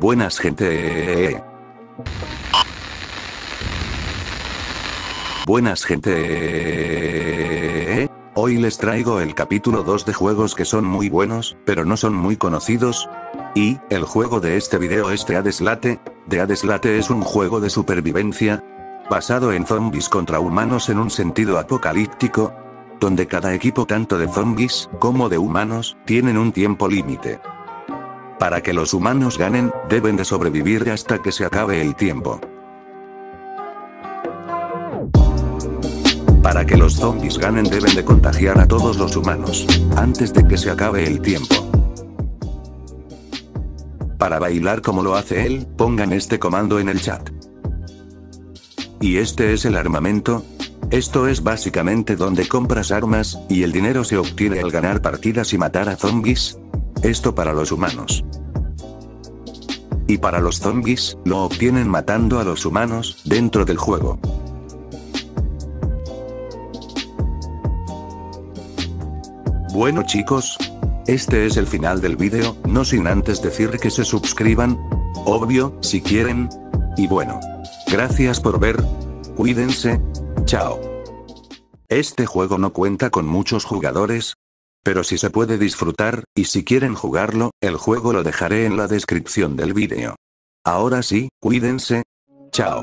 Buenas gente. Buenas gente. Hoy les traigo el capítulo 2 de juegos que son muy buenos, pero no son muy conocidos. Y, el juego de este video es The Adeslate. The Adeslate es un juego de supervivencia, basado en zombies contra humanos en un sentido apocalíptico, donde cada equipo tanto de zombies, como de humanos, tienen un tiempo límite. Para que los humanos ganen, deben de sobrevivir hasta que se acabe el tiempo. Para que los zombies ganen deben de contagiar a todos los humanos, antes de que se acabe el tiempo. Para bailar como lo hace él, pongan este comando en el chat. ¿Y este es el armamento? Esto es básicamente donde compras armas, y el dinero se obtiene al ganar partidas y matar a zombies, esto para los humanos. Y para los zombies, lo obtienen matando a los humanos, dentro del juego. Bueno chicos, este es el final del vídeo, no sin antes decir que se suscriban, obvio, si quieren. Y bueno. Gracias por ver. Cuídense. Chao. Este juego no cuenta con muchos jugadores, pero si se puede disfrutar, y si quieren jugarlo, el juego lo dejaré en la descripción del vídeo. Ahora sí, cuídense. Chao.